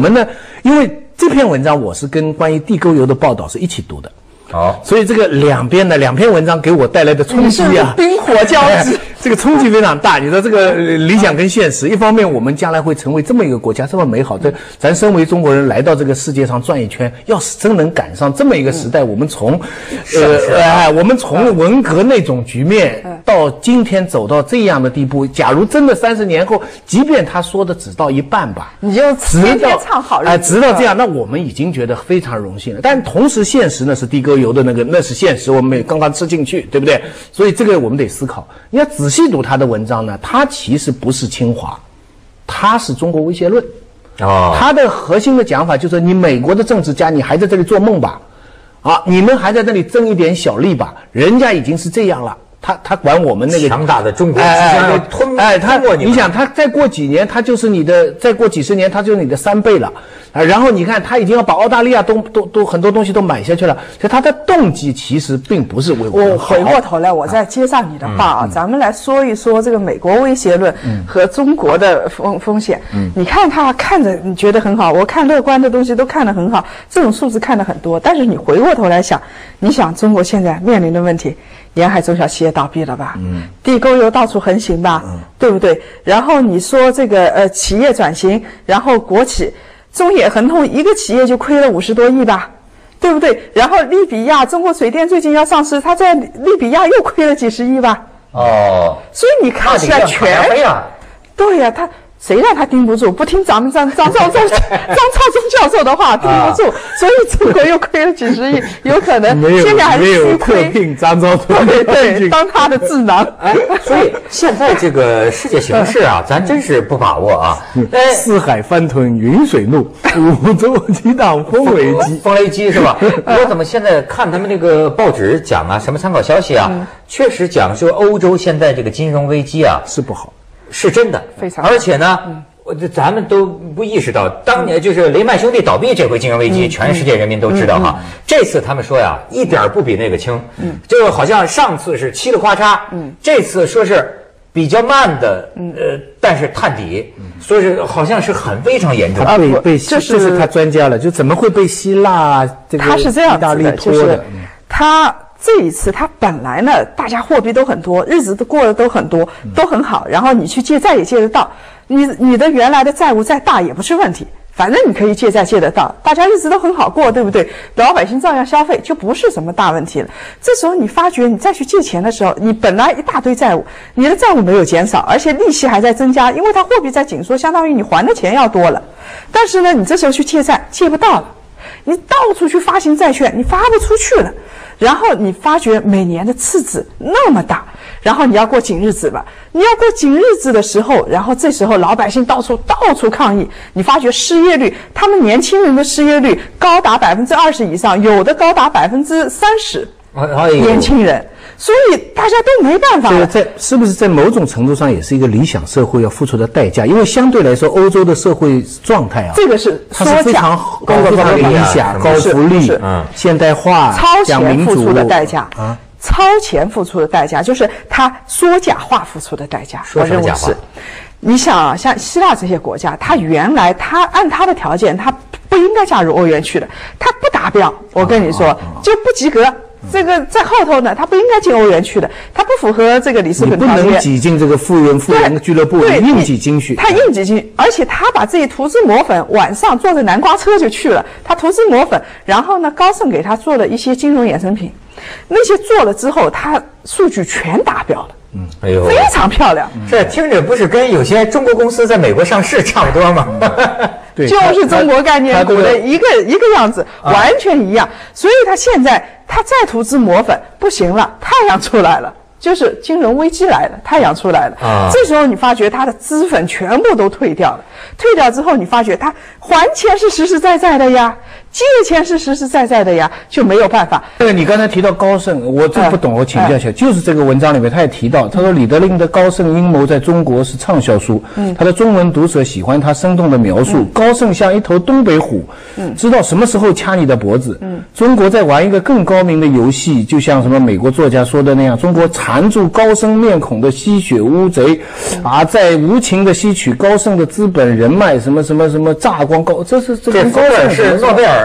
么呢？因为这篇文章我是跟关于地沟油的报道是一起读的。好，所以这个两边呢，两篇文章给我带来的冲击啊，冰火交织，这个冲击非常大。你说这个理想跟现实，一方面我们将来会成为这么一个国家，这么美好。这咱身为中国人来到这个世界上转一圈，要是真能赶上这么一个时代，我们从，呃，哎，我们从文革那种局面到今天走到这样的地步，假如真的三十年后，即便他说的只到一半吧，你就直到唱好日子哎，直到这样，那我们已经觉得非常荣幸了。但同时，现实呢是地沟油的那个，那是现实，我们也刚刚吃进去，对不对？所以这个我们得思考。你要仔细读他的文章呢，他其实不是清华，他是中国威胁论。哦，他的核心的讲法就是：你美国的政治家，你还在这里做梦吧？啊，你们还在这里争一点小利吧？人家已经是这样了，他他管我们那个强大的中国即哎将要哎吞哎，他你想，他再过几年，他就是你的；再过几十年，他就是你的三倍了。啊，然后你看，他已经要把澳大利亚都都都很多东西都买下去了，所以他的动机其实并不是为我好回过头来，我再接上你的话啊，咱们来说一说这个美国威胁论和中国的风风险。你看他看着你觉得很好，我看乐观的东西都看得很好，这种数字看得很多。但是你回过头来想，你想中国现在面临的问题，沿海中小企业倒闭了吧？嗯，地沟油到处横行吧？嗯，对不对？然后你说这个呃企业转型，然后国企中冶恒通一个企业就亏了五十多亿吧？对不对？然后利比亚中国水电最近要上市，它在利比亚又亏了几十亿吧？哦，所以你看起来那得让卡全飞啊，对呀、他谁让他盯不住？不听咱们张张兆忠张兆忠教授的话，盯不住，所以中国又亏了几十亿，有可能现在还是没有特虚亏。聘张昭忠对 对，当他的智囊。哎，所以现在这个世界形势啊，咱真是不把握啊。哎，四海翻腾云水怒，五洲激荡风雷激。风雷激是吧？我怎么现在看他们那个报纸讲啊，什么参考消息啊，确实讲说欧洲现在这个金融危机啊是不好，是真的，非常而且呢。我这咱们都不意识到，当年就是雷曼兄弟倒闭这回金融危机，全世界人民都知道哈。这次他们说呀，一点不比那个轻，嗯，这个好像上次是嘁哩呱嚓，嗯，这次说是比较慢的，呃，但是探底，说是好像是很非常严重。他被被这是这是他专家了，就怎么会被希腊这个他是这样意大利子的，就是拖的？他这一次他本来呢，大家货币都很多，日子都过得都很多，都很好，然后你去借债也借得到，你你的原来的债务再大也不是问题。反正你可以借债借得到，大家日子都很好过，对不对？老百姓照样消费，就不是什么大问题了。这时候你发觉你再去借钱的时候，你本来一大堆债务，你的债务没有减少，而且利息还在增加，因为它货币在紧缩，相当于你还的钱要多了。但是呢，你这时候去借债借不到了。你到处去发行债券，你发不出去了，然后你发觉每年的赤字那么大，然后你要过紧日子吧？你要过紧日子的时候，然后这时候老百姓到处到处抗议，你发觉失业率，他们年轻人的失业率高达百分之二十以上，有的高达百分之三十，年轻人，所以大家都没办法了。这个在是不是在某种程度上也是一个理想社会要付出的代价？因为相对来说，欧洲的社会状态啊，这个是它缩假是非常高非常理想、高福利、嗯，现代化、超前付出的代价啊。超前付出的代价就是他说假话付出的代价。说我认为什么假话是。你想啊，像希腊这些国家，他原来他按他的条件，他不应该加入欧元区的，他不达标。我跟你说，就不及格。这个在后头呢，他不应该进欧元区的，他不符合这个里斯你不能本条约。挤进这个富人富人俱乐部，对，硬你挤进去。他硬挤进去，而且他把自己涂脂抹粉，晚上坐着南瓜车就去了。他涂脂抹粉，然后呢，高盛给他做了一些金融衍生品，那些做了之后，他数据全达标了，嗯哎呦，非常漂亮。这听着不是跟有些中国公司在美国上市差不多吗？对，就是中国概念股的一个一个样子，完全一样。所以他现在他再涂脂抹粉不行了，太阳出来了。就是金融危机来了，太阳出来了，啊这时候你发觉他的脂粉全部都退掉了，退掉之后你发觉他还钱是实实在在的呀，借钱是实实在在的呀，就没有办法。这个你刚才提到高盛，我这不懂，我请教一下，就是这个文章里面他也提到，他说李德林的《高盛阴谋》在中国是畅销书，他的中文读者喜欢他生动的描述，高盛像一头东北虎，知道什么时候掐你的脖子，中国在玩一个更高明的游戏，就像什么美国作家说的那样，中国缠住高盛面孔的吸血乌贼，啊，在无情的吸取高盛的资本人脉，什么什么什么榨光高，这是这这跟高盛是诺贝尔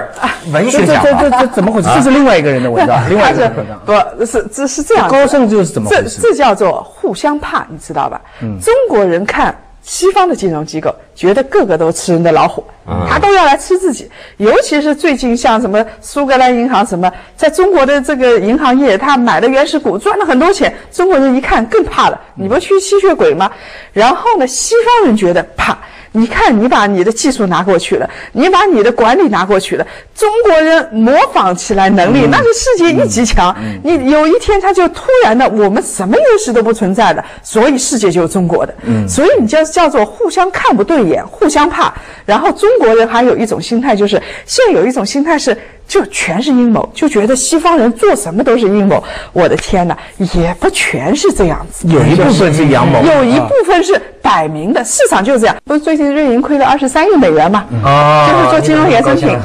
文这这这学奖吧？这这怎么回事？这是另外一个人的文章，另外一个文章。不是这是这样的？高盛就是怎么回这事？这叫做互相怕，你知道吧？中国人看西方的金融机构，觉得个个都吃人的老虎，他都要来吃自己。尤其是最近像什么苏格兰银行什么，在中国的这个银行业，他买了原始股赚了很多钱，中国人一看更怕了，你不去吸血鬼吗？然后呢，西方人觉得怕。你看，你把你的技术拿过去了，你把你的管理拿过去了，中国人模仿起来能力、那是世界一级强。你有一天他就突然的，我们什么优势都不存在了，所以世界就是中国的。嗯所以你叫叫做互相看不对眼，互相怕。然后中国人还有一种心态，就是现在有一种心态是。就全是阴谋，就觉得西方人做什么都是阴谋。我的天哪，也不全是这样子，有一部分是阳谋，有一啊部分是摆明的，市场就是这样。不是最近瑞银亏了二十三亿美元嘛？哦就是做金融衍生品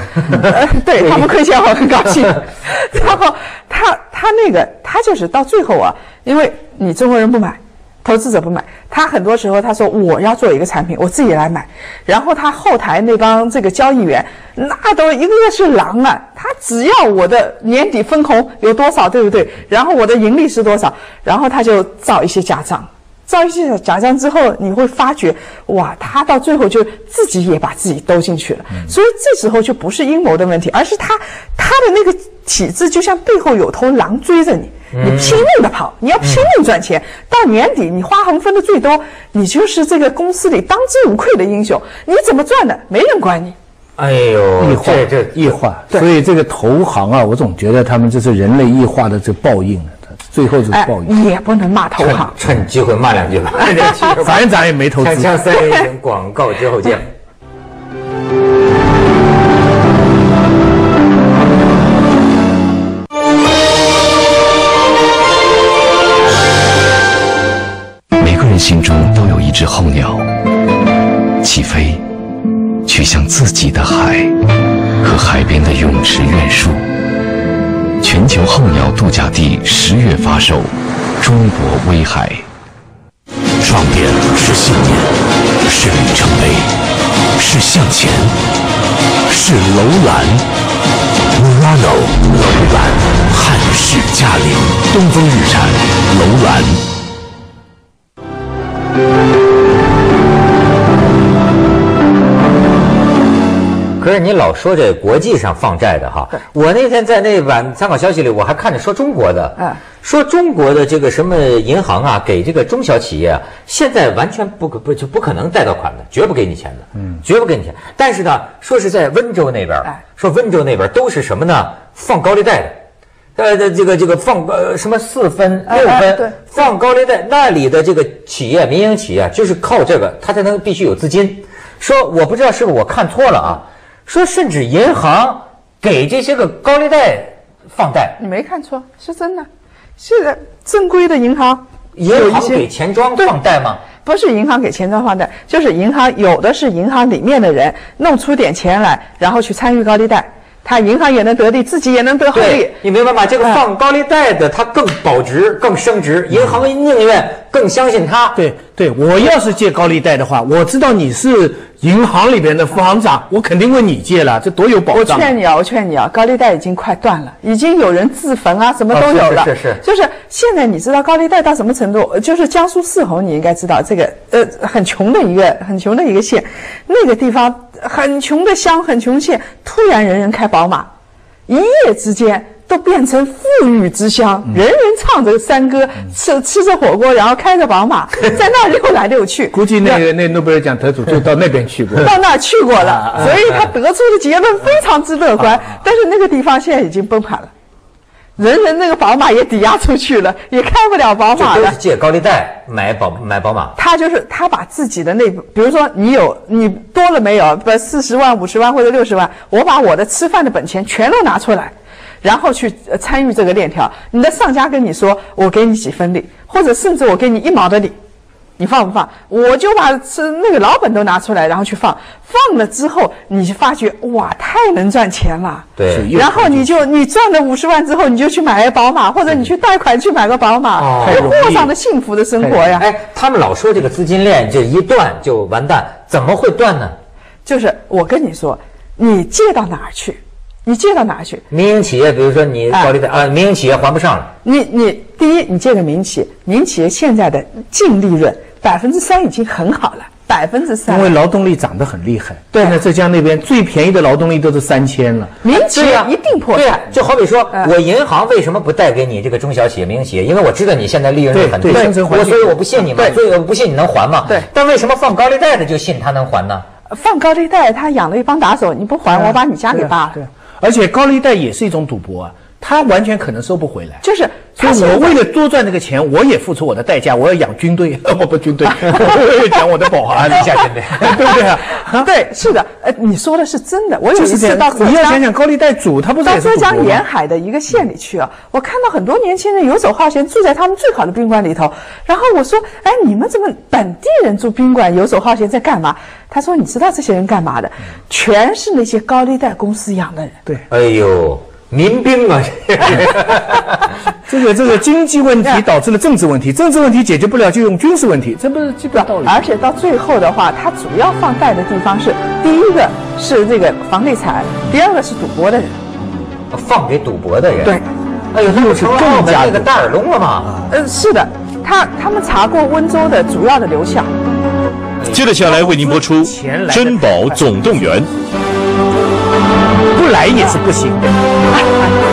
对他们亏钱，我很高兴。然后他他那个他就是到最后啊，因为你中国人不买。投资者不买，他很多时候他说我要做一个产品，我自己来买，然后他后台那帮这个交易员，那都一个个是狼啊，他只要我的年底分红有多少，对不对？然后我的盈利是多少，然后他就造一些假账，造一些假账之后，你会发觉，哇，他到最后就自己也把自己兜进去了，所以这时候就不是阴谋的问题，而是他他的那个体制就像背后有头狼追着你。你拼命的跑，你要拼命赚钱，到年底你花红分的最多，你就是这个公司里当之无愧的英雄。你怎么赚的，没人管你。哎呦，异化这这异化，所以这个投行啊，我总觉得他们这是人类异化的这报应，最后是哎报应。，也不能骂投行。趁机会骂两句吧。反正咱也没投资。锵锵三人行，广告之后见。只候鸟，起飞，去向自己的海和海边的泳池院树。全球候鸟度假地十月发售，中国威海。创变是信念，是里程碑，是向前，是楼兰。Murano 楼兰，汉式嘉陵，东风日产楼兰。可是你老说这国际上放债的哈，我那天在那晚参考消息里，我还看着说中国的，嗯说中国的这个什么银行啊，给这个中小企业啊，现在完全不可不就不可能贷到款的，绝不给你钱的，嗯，绝不给你钱。但是呢，说是在温州那边哎，说温州那边都是什么呢？放高利贷的。呃，这这个这个放呃什么四分哎六分、放高利贷，那里的这个企业民营企业就是靠这个，他才能必须有资金。说我不知道是不是我看错了啊？说甚至银行给这些个高利贷放贷，你没看错，是真的。现在正规的银行也有一些给钱庄对放贷吗？不是银行给钱庄放贷，就是银行有的是银行里面的人弄出点钱来，然后去参与高利贷，他银行也能得利，自己也能得厚利。，你明白吗？这个哎放高利贷的，他更保值、更升值，银行宁愿更相信他。对对，我要是借高利贷的话，我知道你是银行里边的副行长，我肯定问你借了，这多有保障我。劝你啊，我劝你啊，高利贷已经快断了，已经有人自焚啊，什么都有了。哦是是是就是现在你知道高利贷到什么程度？呃就是江苏泗洪，你应该知道这个呃很穷的一个很穷的一个县，那个地方很穷的乡，很穷县，突然人人开宝马，一夜之间。都变成富裕之乡，人人唱着山歌，吃吃着火锅，然后开着宝马，在那儿溜来溜去。估计那个那诺贝尔奖得主就到那边去过。到那儿去过了，所以他得出的结论非常之乐观。但是那个地方现在已经崩盘了，人人那个宝马也抵押出去了，也开不了宝马了这都是。借高利贷买宝买宝马。他就是他把自己的那，比如说你有你多了没有，不四十万、五十万或者六十万，我把我的吃饭的本钱全都拿出来，然后去呃参与这个链条。你的上家跟你说，我给你几分利，或者甚至我给你一毛的利，你放不放？我就把是那个老本都拿出来，然后去放。放了之后，你就发觉哇，太能赚钱了。对然后你就你赚了五十万之后，你就去买个宝马，或者你去贷款去买个宝马，哦就过上了幸福的生活呀。哎，他们老说这个资金链就一断就完蛋，怎么会断呢？就是我跟你说，你借到哪儿去？你借到哪去？民营企业，比如说你哎高利贷啊，民营企业还不上了，你你第一，你借给民企，民企业现在的净利润百分之三已经很好了，百分之三因。为劳动力涨得很厉害。对现在浙江那边最便宜的劳动力都是三千了。民企业一定破产，。就好比说，嗯我银行为什么不贷给你这个中小企业、民营企业？因为我知道你现在利润率很低，对生存环境我所以我不信你嘛，对所以我不信你能还嘛。对但为什么放高利贷的就信他能还呢？放高利贷，他养了一帮打手，你不还，我把你家给扒了。对，而且高利贷也是一种赌博啊，他完全可能收不回来。就是所以他现在我为了多赚这个钱，我也付出我的代价，我要养军队，我 不军队，我也养我的保安，一下军队对不对啊？对，是的，呃，你说的是真的。我有一就是这样次到浙你要江想想高利贷主，他不是是浙江沿？海的一个县里去啊，我看到很多年轻人游手好闲，住在他们最好的宾馆里头。然后我说：“哎，你们怎么本地人住宾馆游手好闲在干嘛？”他说：“你知道这些人干嘛的？全是那些高利贷公司养的人。对，哎呦，民兵啊，这个这个经济问题导致了政治问题，政治问题解决不了就用军事问题，这不是基本道理。而且到最后的话，他主要放贷的地方是第一个是这个房地产，第二个是赌博的人。放给赌博的人。对，哎呦，那不成了澳门更加那个大耳窿了吗？嗯，是的，他他们查过温州的主要的流向。接着下来为您播出《珍宝总动员》。不来也是不行的。i'm Oh,